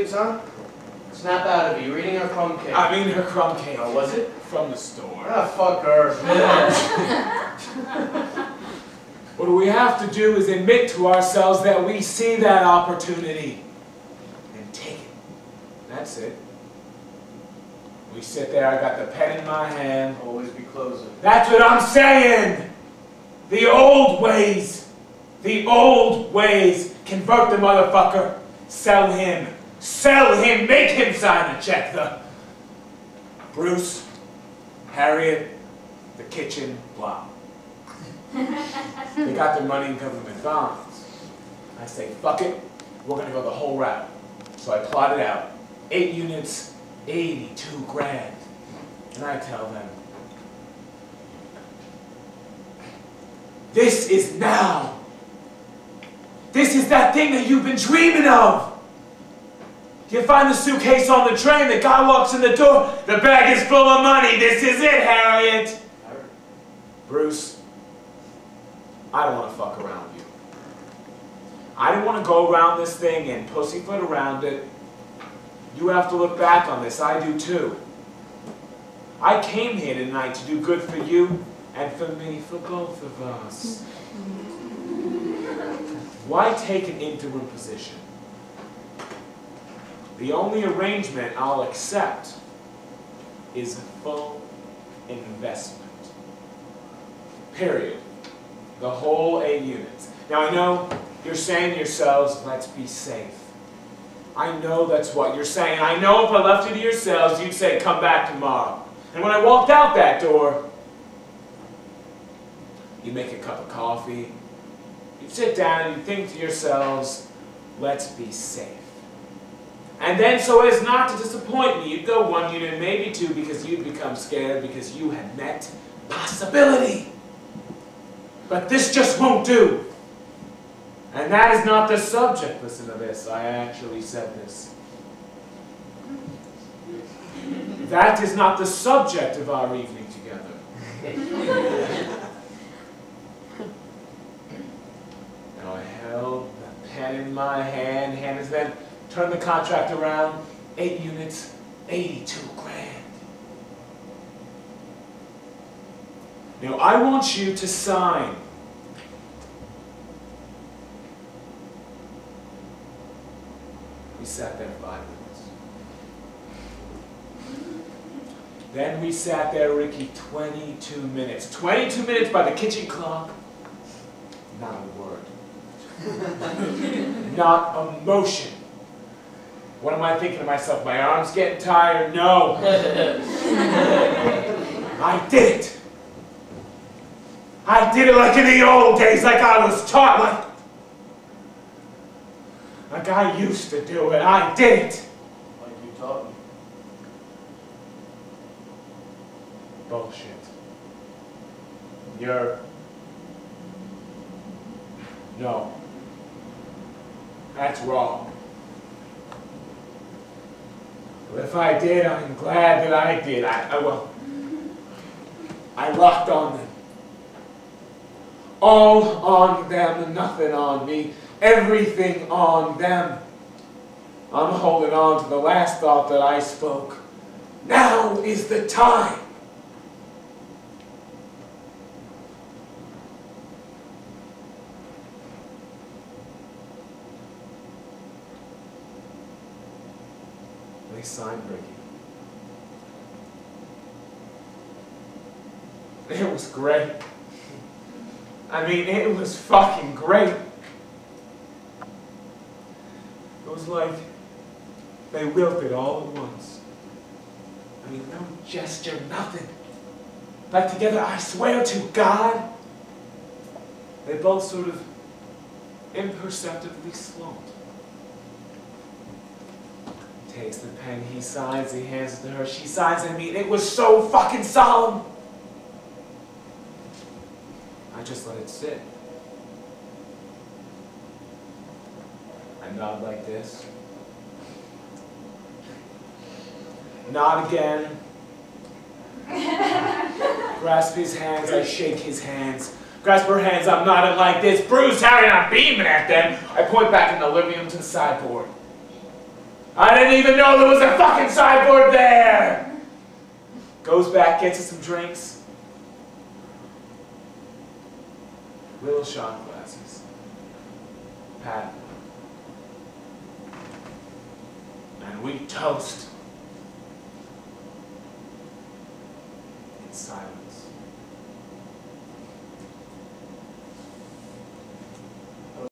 sleeves, huh? Snap out of it. You're eating her crumb cake. I mean her crumb cake. Oh, was it? From the store. Ah, fuck her. What we have to do is admit to ourselves that we see that opportunity and take it. That's it. We sit there, I got the pen in my hand. Always be closing. That's what I'm saying! The old ways! The old ways! Convert the motherfucker! Sell him! Sell him! Make him sign a check! The Bruce, Harriet, the kitchen, blah. they got their money in government bonds. I say, fuck it, we're gonna go the whole route. So I plot it out. Eight units, 82 grand. And I tell them, this is now. This is that thing that you've been dreaming of. You find the suitcase on the train, the guy walks in the door, the bag is full of money. This is it, Harriet. Bruce, I don't want to fuck around with you. I didn't want to go around this thing and pussyfoot around it. You have to look back on this. I do too. I came here tonight to do good for you and for me, for both of us. Why take an interim position? The only arrangement I'll accept is full investment. Period. The whole eight units. Now I know you're saying to yourselves, let's be safe. I know that's what you're saying. I know if I left you to yourselves, you'd say, come back tomorrow. And when I walked out that door, you make a cup of coffee, you sit down and you think to yourselves, let's be safe. And then, so as not to disappoint me, you'd go one unit, maybe two, because you'd become scared because you had met possibility. But this just won't do. And that is not the subject. Listen to this. I actually said this. That is not the subject of our evening together. Now I held the pen in my hand, hand is then turned the contract around, eight units, 82 grand. Now I want you to sign. We sat there five minutes. Then we sat there, Ricky, 22 minutes. 22 minutes by the kitchen clock. Not a word. Not a motion. What am I thinking to myself? My arm's getting tired? No. I did it. I did it like in the old days, like I was taught, like, like I used to do it. I did it. Like you taught me. Bullshit. You're. No. That's wrong. But if I did, I'm glad that I did. I, I well, I locked on them. All on them and nothing on me. Everything on them. I'm holding on to the last thought that I spoke. Now is the time. Signed Ricky. It was great. I mean, it was fucking great. It was like they wilted all at once. I mean, no gesture, nothing. Like together, I swear to God, they both sort of imperceptibly slumped. Takes the pen, he signs, he hands it to her, she signs it, I mean, it was so fucking solemn. I just let it sit. I nod like this. Nod again. Grasp his hands, I shake his hands. Grasp her hands, I'm nodding like this. Bruce, Harry, I'm beaming at them. I point back in the living room to the sideboard. I didn't even know there was a fucking sideboard there! Goes back, gets us some drinks. Little shot glasses. Pat. And we toast.